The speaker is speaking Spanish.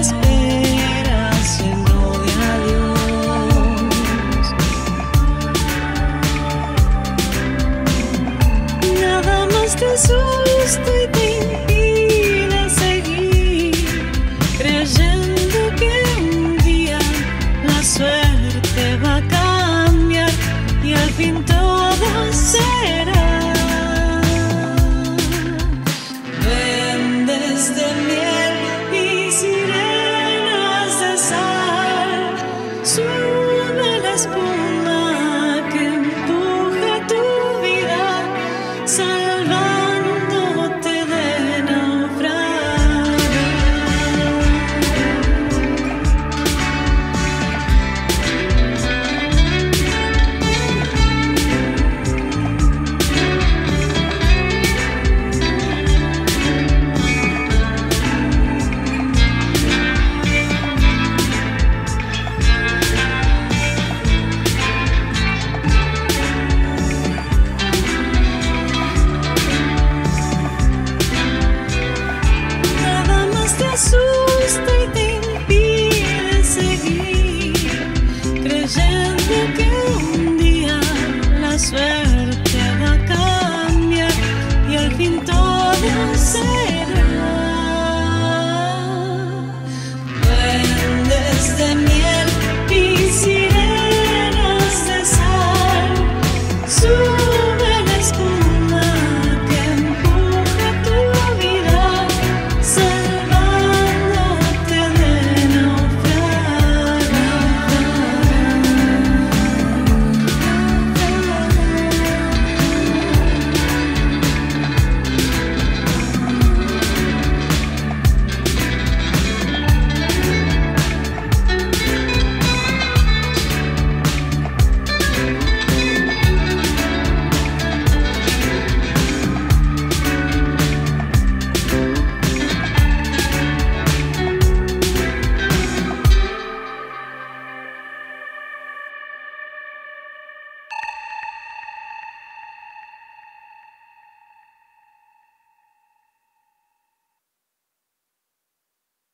Espera, siendo de adiós. Nada más que susto y ti de seguir, creyendo que un día la suerte va a cambiar y al fin todo será. Te asusta y te impide seguir, creyendo que un día la suerte va a cambiar y al fin todo.